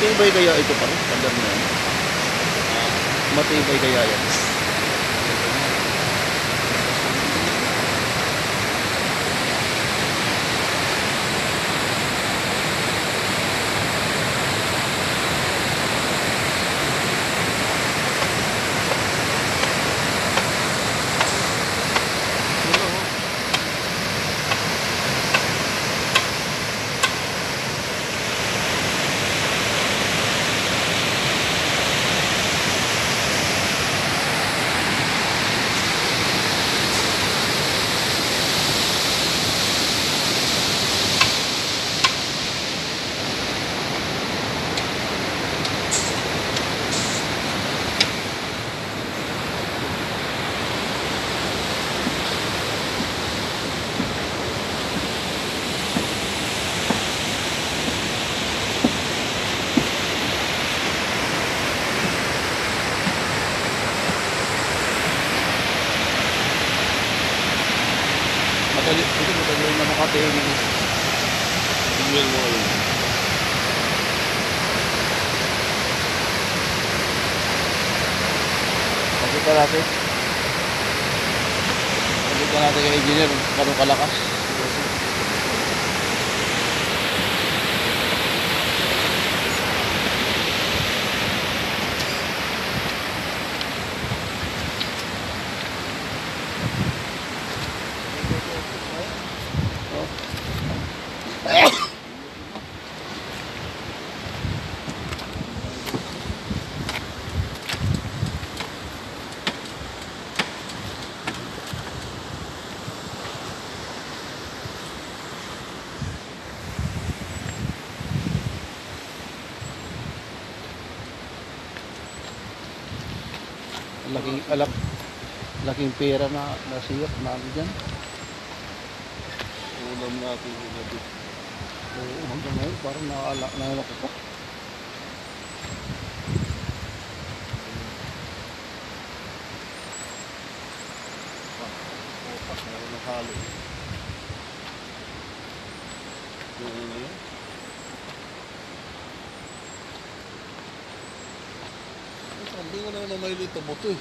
Matibay kaya ito pa rin, na yan. Matibay kaya yan. Madali, ito madali na makatingin. Tingnan mo yun. Pakita natin. Pakita natin kay engineer kung kalakas. Laking alak laking pera na nasiyap namin dyan. Ulam natin gabi. Oo, hanggang ngayon parang naala, naala ko pa. Opas na 俺ぐらいの年齢ともとい。